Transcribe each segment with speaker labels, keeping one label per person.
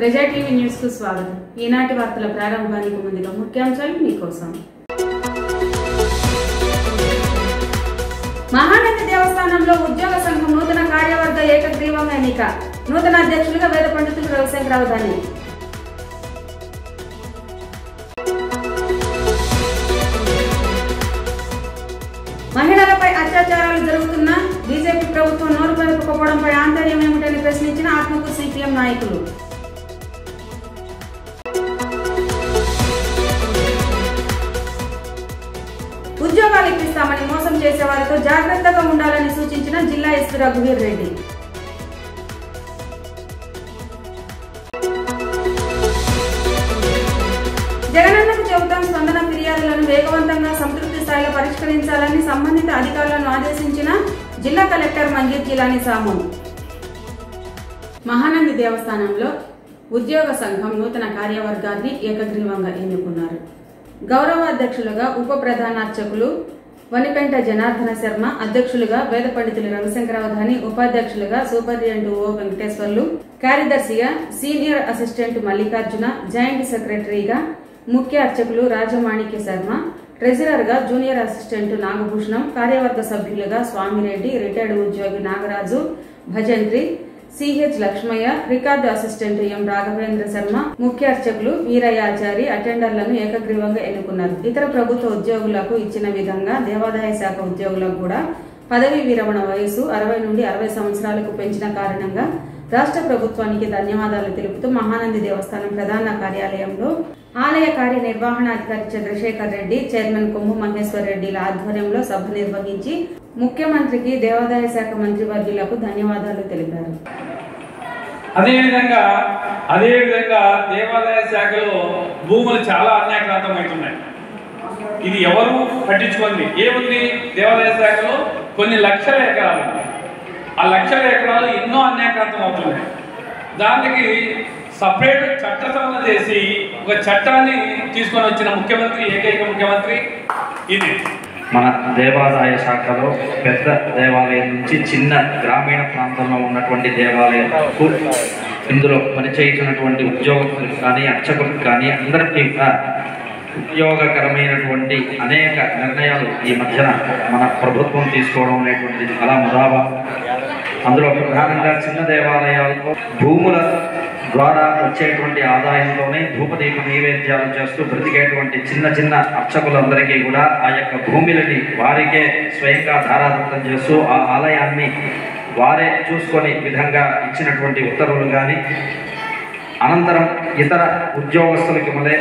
Speaker 1: ప్రజా టీవీ న్యూస్కు స్వాగతం. ఈనాటి వార్తల ప్రారంభానికి ముందుగా ముఖ్యాంశాలు మీకోసం. మహానంది దేవస్థానంలో ఉద్యోగ సంఘం నూతన కార్యవర్గ ఏకగ్రీవం ఎన్నిక. నూతన అధ్యక్షులుగా వేద పండితులు రవిశంకర్ దాన్ని మహిళలపై అత్యాచారాలు జరుగుతున్న బీజేపీ ప్రభుత్వం నోరు పెరుపుకోవడంపై ఆంతర్యం ఏమిటని ప్రశ్నించిన ఆత్మకు సిపిఎం నాయకులు. ఇప్పిస్తామని మోసం చేసే వారితో జాగ్రత్తగా ఉండాలని సూచించిన జిల్లా ఎస్పీ రఘువీర్ రెడ్డి. జగనన్నకు చెబుతాం స్పందన ఫిర్యాదులను వేగవంతంగా సంతృప్తి స్థాయిలో పరిష్కరించాలని సంబంధిత అధికారులను ఆదేశించిన జిల్లా కలెక్టర్ మంజీర్ జిలాని సాము. మహానంది దేవస్థానంలో ఉద్యోగ సంఘం నూతన కార్యవర్గాన్ని ఏకగ్రీవంగా ఎన్నుకున్నారు. గౌరవ అధ్యక్షులుగా ఉప ప్రధానార్చకులు వనిపెంట జనార్దన శర్మ అధ్యక్షులుగా వేద పండితులు రవిశంకరావధాని ఉపాధ్యక్షులుగా సూపరింటెండెంట్ ఓ వెంకటేశ్వర్లు కార్యదర్శిగా సీనియర్ అసిస్టెంట్ మల్లికార్జున జాయింట్ సెక్రటరీగా ముఖ్య అర్చకులు రాజమాణిక్య శర్మ ట్రెజరర్గా జూనియర్ అసిస్టెంట్ నాగభూషణం కార్యవర్గ సభ్యులుగా స్వామిరెడ్డి రిటైర్డ్ ఉద్యోగి Nagaraju Bhajantri CH Lakshmaiah record assistant M Raghavendra Sharma ముఖ్య అర్చకులు వీరయ్యాచారి అటెండర్లను ఏకగ్రీవంగా ఎన్నుకున్నారు. ఇతర ప్రభుత్వ ఉద్యోగులకు ఇచ్చిన విధంగా దేవాదాయ శాఖ ఉద్యోగులకు కూడా పదవీ విరమణ వయసు అరవై నుండి అరవై సంవత్సరాలకు పెంచిన కారణంగా రాష్ట్ర ప్రభుత్వానికి ధన్యవాదాలు తెలుపుతూ మహానంది దేవస్థానం ప్రధాన కార్యాలయంలో ఆలయ కార్యనిర్వహణాధికారి చంద్రశేఖర్ రెడ్డి చైర్మన్ కొమ్ము మహేశ్వర్ రెడ్డిల ఆధ్వర్యంలో సభ నిర్వహించి ముఖ్యమంత్రికి దేవాదాయ శాఖ మంత్రి వర్యులకు ధన్యవాదాలు తెలిపారు.
Speaker 2: అదేవిధంగా అదేవిధంగా దేవాదాయ శాఖలో భూములు చాలా అన్యాక్రాంతం అవుతున్నాయి ఇది ఎవరు పట్టించుకోండి. ఏముంది? దేవాదాయ శాఖలో కొన్ని లక్షల ఎకరాలు ఆ లక్షల ఎకరాలు ఎన్నో అన్యాక్రాంతం అవుతున్నాయి దానికి సపరేట్ చట్ట సవరణ చేసి ఒక చట్టాన్ని తీసుకొని వచ్చిన ముఖ్యమంత్రి ఏకైక ముఖ్యమంత్రి ఇది.
Speaker 3: మన దేవాదాయ శాఖలో పెద్ద దేవాలయం నుంచి చిన్న గ్రామీణ ప్రాంతంలో ఉన్నటువంటి దేవాలయాలకు ఇందులో పనిచేయుతున్నటువంటి ఉద్యోగస్తులకు కానీ అర్చకులకు కానీ అందరికీ ఉపయోగకరమైనటువంటి అనేక నిర్ణయాలు ఈ మధ్యన మన ప్రభుత్వం తీసుకోవడం అనేటువంటిది చాలా ముదాబా అందులో ప్రధానంగా చిన్న దేవాలయాల్లో భూముల ద్వారా వచ్చేటువంటి ఆదాయంలోనే ధూపదీప నైవేద్యాలు చేస్తూ బ్రతికేటువంటి చిన్న చిన్న అర్చకులందరికీ కూడా ఆ యొక్క భూములని వారికే స్వయంగా ధారాదత్తం చేస్తూ ఆ ఆలయాన్ని వారే చూసుకొని విధంగా ఇచ్చినటువంటి ఉత్తర్వులు కానీ అనంతరం ఇతర ఉద్యోగస్తులకి వలె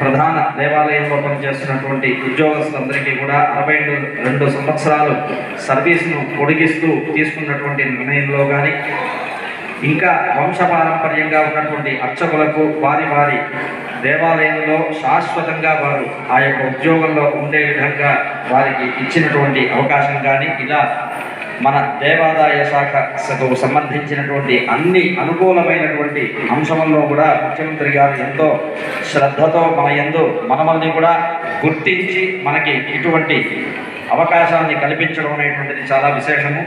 Speaker 3: ప్రధాన దేవాలయంలో పనిచేస్తున్నటువంటి ఉద్యోగస్తులందరికీ కూడా అరవై రెండు సంవత్సరాలు సర్వీస్ను పొడిగిస్తూ తీసుకున్నటువంటి నిర్ణయంలో కానీ ఇంకా వంశపారంపర్యంగా ఉన్నటువంటి అర్చకులకు వారి వారి దేవాలయంలో శాశ్వతంగా వారు ఆ యొక్క ఉద్యోగంలో ఉండే విధంగా వారికి ఇచ్చినటువంటి అవకాశం కానీ ఇలా మన దేవాదాయ శాఖకు సంబంధించినటువంటి అన్ని అనుకూలమైనటువంటి అంశంలో కూడా ముఖ్యమంత్రి గారు ఎంతో శ్రద్ధతో మన ఎందు మనమల్ని కూడా గుర్తించి మనకి ఇటువంటి అవకాశాన్ని కల్పించడం అనేటువంటిది చాలా విశేషము.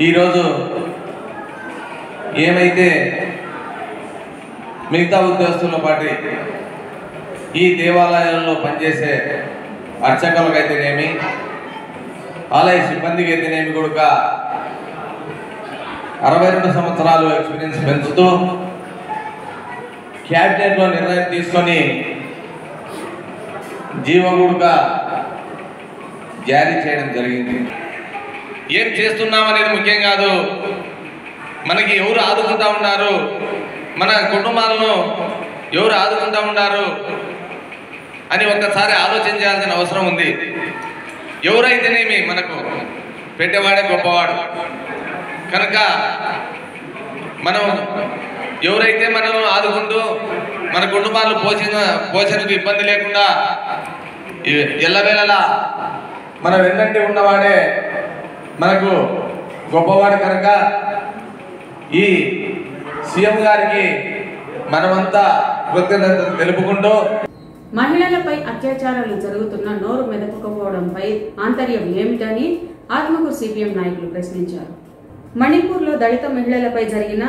Speaker 4: ఈరోజు ఏమైతే మిగతా ఉద్యోగస్తుల పాటి ఈ దేవాలయాల్లో పనిచేసే అర్చకులకైతేనేమి ఆలయ సిబ్బందికి అయితేనేమి కూడా అరవై రెండు సంవత్సరాలు ఎక్స్పీరియన్స్ పెంచుతూ క్యాబినెట్లో నిర్ణయం తీసుకొని జీవగుడుగా జారీ చేయడం జరిగింది. ఏం చేస్తున్నామనేది ముఖ్యం కాదు. మనకి ఎవరు ఆదుకుంటా ఉన్నారు? మన కుటుంబాలను ఎవరు ఆదుకుంటా ఉన్నారు? అని ఒక్కసారి ఆలోచన చేయాల్సిన అవసరం ఉంది. ఎవరైతేనేమి మనకు పెట్టేవాడే గొప్పవాడు. కనుక మనం ఎవరైతే మనం ఆదుకుంటూ మన కుటుంబాలు పోషణ పోషణకు ఇబ్బంది లేకుండా ఎల్లవేళలా మన వెన్నంటి ఉన్నవాడే మనకు గొప్పవాడు కనుక ఈ సీఎం గారికి మనమంతా కృతజ్ఞతలు తెలుపుకుంటూ
Speaker 1: మహిళలపై అత్యాచారాలు జరుగుతున్న నోరు మెదపకపోవడంపై ఆంతర్యం ఏమిటని ఆత్మకూరు సిపిఎం నాయకులు ప్రశ్నించారు. మణిపూర్లో దళిత మహిళలపై జరిగిన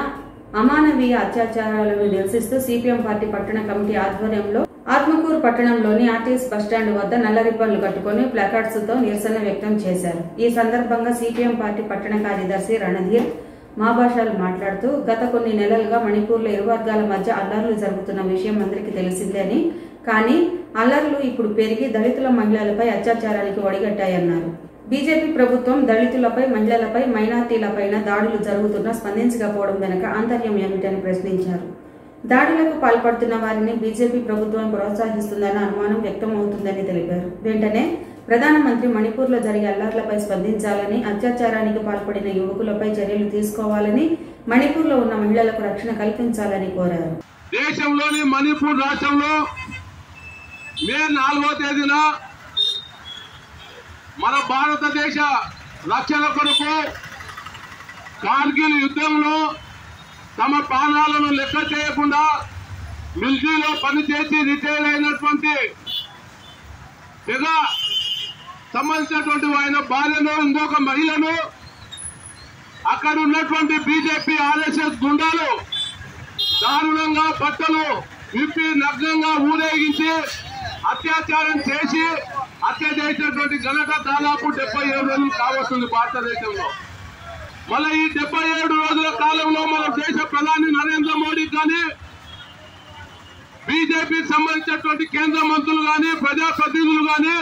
Speaker 1: అమానవీయ అత్యాచారాలను నిరసిస్తూ సిపిఎం పార్టీ పట్టణ కమిటీ ఆధ్వర్యంలో ఆత్మకూరు పట్టణంలోని ఆర్టీఎస్ బస్టాండ్ వద్ద నల్ల రిబ్బన్లు కట్టుకుని ప్లకార్డ్స్తో నిరసన వ్యక్తం చేశారు. ఈ సందర్భంగా సిపిఎం పార్టీ పట్టణ కార్యదర్శి రణధీర్ మా భాషలు మాట్లాడుతూ గత కొన్ని నెలలుగా మణిపూర్లో ఇరు వర్గాల మధ్య అల్లర్లు జరుగుతున్న విషయం అందరికీ తెలిసిందే అని. కానీ అల్లర్లు ఇప్పుడు పెరిగి దళితుల మహిళలపై అత్యాచారానికి ఒడిగట్టాయన్నారు. బీజేపీ ప్రభుత్వం దళితులపై మహిళలపై మైనార్టీలపైన దాడులు జరుగుతున్నా స్పందించకపోవడం వెనుక ఆంతర్యం ఏమిటని ప్రశ్నించారు. దాడులకు పాల్పడుతున్న వారిని బీజేపీ ప్రభుత్వం ప్రోత్సహిస్తుందన్న అనుమానం వ్యక్తమవుతుందని తెలిపారు. వెంటనే ప్రధానమంత్రి మణిపూర్లో జరిగే అల్లర్లపై స్పందించాలని అత్యాచారానికి పాల్పడిన యువకులపై చర్యలు తీసుకోవాలని మణిపూర్లో ఉన్న మహిళలకు రక్షణ కల్పించాలని కోరారు.
Speaker 5: దేశంలోని మణిపూర్ రాష్ట్రంలో మే నాలుగో తేదీన మన భారతదేశ రక్షణ కొరకు కార్గిల్ యుద్ధంలో తమ ప్రాణాలను లెక్క చేయకుండా మిలిటరీలో పనిచేసి రిటైర్ అయినటువంటి తెగ సంబంధించినటువంటి ఆయన భార్యను ఇంకొక మహిళను అక్కడ ఉన్నటువంటి బీజేపీ ఆర్ఎస్ఎస్ గుండాలు దారుణంగా బట్టలు విప్పి నగ్నంగా ఊరేగించి అత్యాచారం చేసి హత్య చేసినటువంటి ఘనత దాదాపు డెబ్బై ఏడు రోజులు కావస్తుంది భారతదేశంలో. మళ్ళీ ఈ డెబ్బై ఏడు రోజుల కాలంలో మన దేశ ప్రధాని నరేంద్ర మోడీ కానీ బీజేపీకి సంబంధించినటువంటి కేంద్ర మంత్రులు కానీ ప్రజాప్రతినిధులు కానీ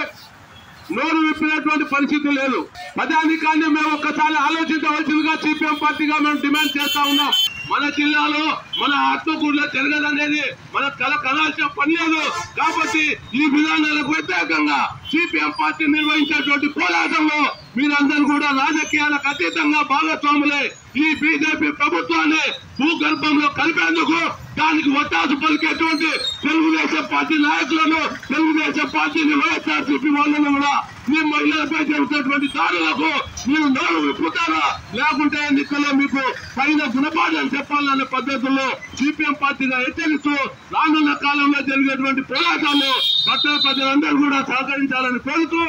Speaker 5: నోరు విప్పినటువంటి పరిస్థితి లేదు. ప్రజానికాన్ని మేము ఒక్కసారి ఆలోచించవలసిందిగా సిపిఎం పార్టీగా మేము డిమాండ్ చేస్తా ఉన్నాం. మన జిల్లాలో మన ఆత్మకూరులో జరగదనేది మన కల కలాల్సిన పని లేదు. కాబట్టి ఈ విధానాలకు వ్యతిరేకంగా సిపిఎం పార్టీ నిర్వహించేటువంటి పోరాటంలో మీరందరూ కూడా రాజకీయాలకు అతీతంగా భాగస్వాములై ఈ బీజేపీ ప్రభుత్వాన్ని భూగర్భంలో కలిపేందుకు దానికి ఒత్తాసు పలికేటువంటి తెలుగుదేశం పార్టీ నాయకులను తెలుగుదేశం పార్టీని వైఎస్ఆర్సీపీ వాళ్ళను కూడా మీ మహిళలపై జరుగుతున్నటువంటి దాడులకు మీరు నోరు విప్పుతారా? లేకుంటే ఎన్నికల్లో మీకు తగిన గుణపాఠాలు చెప్పాలనే పద్ధతుల్లో సిపిఎం పార్టీగా హెచ్చరిస్తూ రానున్న కాలంలో జరిగేటువంటి పోరాటాలు పట్టణ ప్రజలందరూ కూడా సహకరించాలని కోరుతూ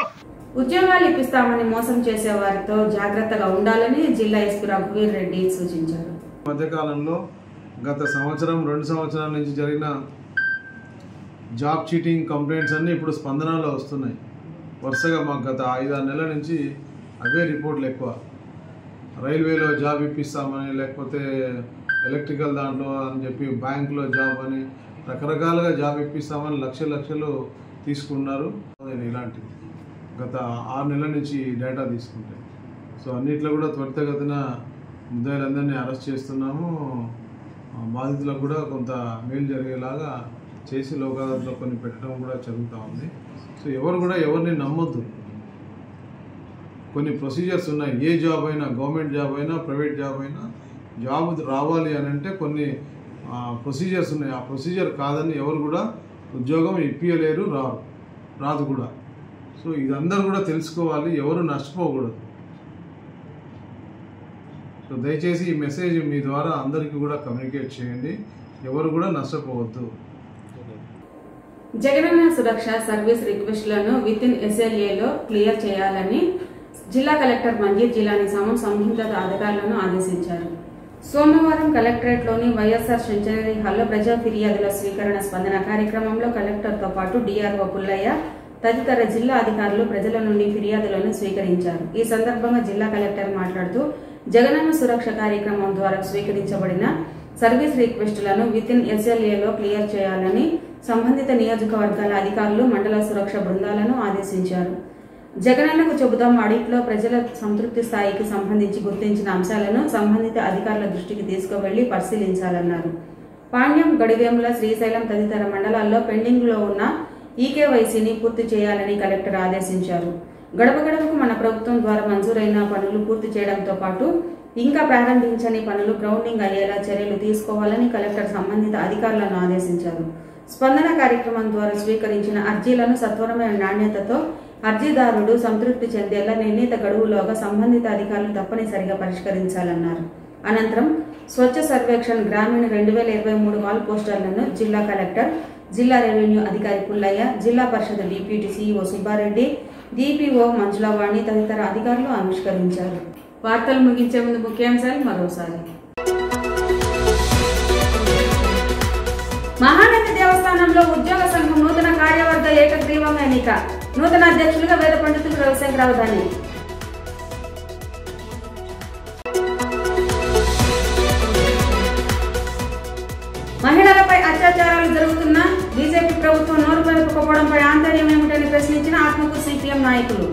Speaker 1: ఉద్యోగాలు ఇప్పిస్తామని మోసం చేసే వారితో జాగ్రత్తగా ఉండాలని జిల్లా ఎస్పీ రఘువీర్ రెడ్డి సూచించారు.
Speaker 6: మధ్యకాలంలో గత సంవత్సరం రెండు సంవత్సరాల నుంచి జరిగిన జాబ్ చీటింగ్ కంప్లైంట్స్ అన్నీ ఇప్పుడు స్పందనలో వస్తున్నాయి. వరుసగా మాకు గత ఐదారు నెలల నుంచి అవే రిపోర్ట్లు ఎక్కువ. రైల్వేలో జాబ్ ఇప్పిస్తామని లేకపోతే ఎలక్ట్రికల్ దాంట్లో అని చెప్పి బ్యాంకులో జాబ్ అని రకరకాలుగా జాబ్ ఇప్పిస్తామని లక్ష లక్షలు తీసుకున్నారు. నేను ఇలాంటివి గత ఆరు నెలల నుంచి డేటా తీసుకుంటే. సో అన్నిట్లో కూడా త్వరితగతిన ముద్దాయిలందరినీ అరెస్ట్ చేస్తున్నాము. బాధితులకు కూడా కొంత మేలు జరిగేలాగా చేసి లోకాదంలో కొన్ని పెట్టడం కూడా జరుగుతూ ఉంది. సో ఎవరు కూడా ఎవరిని నమ్మొద్దు. కొన్ని ప్రొసీజర్స్ ఉన్నాయి. ఏ జాబ్ అయినా గవర్నమెంట్ జాబ్ అయినా ప్రైవేట్ జాబ్ అయినా జాబ్ రావాలి అని అంటే కొన్ని ప్రొసీజర్స్ ఉన్నాయి. ఆ ప్రొసీజర్ కాదని ఎవరు కూడా ఉద్యోగం ఇప్పియలేరు రారు రాదు కూడా. సో ఇదందరూ కూడా తెలుసుకోవాలి. ఎవరు నష్టపోకూడదు. సో దయచేసి ఈ మెసేజ్ మీ ద్వారా అందరికీ కూడా కమ్యూనికేట్ చేయండి. ఎవరు కూడా నష్టపోవద్దు.
Speaker 1: జగనన్న సురక్ష సర్వీస్ రిక్వెస్ట్లను విత్ ఇన్ ఎస్ఎల్ఏలో క్లియర్ చేయాలని జిల్లా కలెక్టర్ మంజీర్ జిల్లాని సమం సంబంధిత అధికారులను ఆదేశించారు. సోమవారం కలెక్టరేట్లోని వైఎస్ఆర్ సెంచనరీ హాల్లో ప్రజా ఫిర్యాదుల స్వీకరణ స్పందన కార్యక్రమంలో కలెక్టర్తో పాటు డిఆర్ఓ పుల్లయ్య తదితర జిల్లా అధికారులు ప్రజల నుండి ఫిర్యాదులను స్వీకరించారు. ఈ సందర్భంగా జిల్లా కలెక్టర్ మాట్లాడుతూ జగనన్న సురక్ష కార్యక్రమం ద్వారా స్వీకరించబడిన సర్వీస్ రిక్వెస్టులను విత్ ఇన్ ఎస్ఎల్ఏలో క్లియర్ చేయాలని సంబంధిత నియోజకవర్గాల అధికారులు మండల సురక్ష బృందాలను ఆదేశించారు. జగనన్నకు చెబుదాం ఆడిట్లో ప్రజల సంతృప్తి స్థాయికి సంబంధించి గుర్తించిన అంశాలను సంబంధిత అధికారుల దృష్టికి తీసుకువెళ్ళి పరిశీలించాలన్నారు. పాండ్యం గడివేముల శ్రీశైలం తదితర మండలాల్లో పెండింగ్లో ఉన్న ఈకేవైసీని పూర్తి చేయాలని కలెక్టర్ ఆదేశించారు. గడప గడపకు మన ప్రభుత్వం ద్వారా మంజూరైన పనులు పూర్తి చేయడంతో పాటు ఇంకా ప్రారంభించని పనులు గ్రౌండింగ్ అయ్యేలా చర్యలు తీసుకోవాలని కలెక్టర్ సంబంధిత అధికారులను ఆదేశించారు. స్పందన కార్యక్రమం ద్వారా స్వీకరించిన అర్జీలను సత్వరమైన నాణ్యతతో అర్జీదారుడు సంతృప్తి చెందేలా నిర్ణీత గడువులోగా సంబంధిత అధికారులు తప్పనిసరిగా పరిష్కరించాలన్నారు. అనంతరం స్వచ్ఛ సర్వేక్షణ్ గ్రామీణ రెండు వేల ఇరవై మూడు వాల్ పోస్టర్లను జిల్లా కలెక్టర్ జిల్లా రెవెన్యూ అధికారి Pullaiah Zilla Parishad deputy CEO Subbareddy DPO Manjulavani తదితర అధికారులు ఆవిష్కరించారు. వార్తలు ముగించే ముందు ముఖ్యాంశాలు మరోసారి. మహానంది దేవస్థానంలో ఉద్యోగ సంఘం నూతన కార్యవర్గ ఏకగ్రీవం ఎన్నిక. నూతన అధ్యక్షులుగా వేద పండితులు రవిశంకరావు దాన్ని మహిళలపై అత్యాచారాలు జరుగుతున్న బీజేపీ ప్రభుత్వం నోరు పెరుపుకోవడంపై ఆంతర్యం ఏమిటని ప్రశ్నించిన ఆత్మకు సిపిఎం నాయకులు.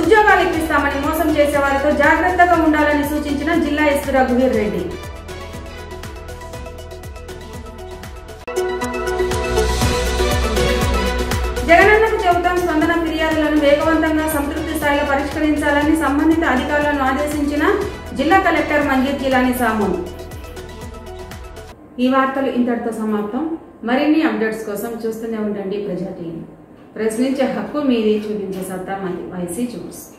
Speaker 1: ఉద్యోగాలు ఇప్పిస్తామని మోసం చేసే వారితో జాగ్రత్తగా ఉండాలని సూచించిన జిల్లా ఎస్పీ రఘువీర్ రెడ్డి. జగనన్నకు చెబుతాం స్పందన ఫిర్యాదులను వేగవంతంగా స్థాయిలో పరిష్కరించాలని సంబంధిత అధికారులను ఆదేశించిన జిల్లా కలెక్టర్ మంజీర్ జిలాని సాము. ఈ వార్తలు ఇంతటితో సమాప్తం. మరిన్ని అప్డేట్స్ కోసం చూస్తూనే ఉండండి ప్రజా టీవీ. ప్రశ్నించే హక్కు మీది చూపించే సత్తా మంది. వైసీ చూస్తుంది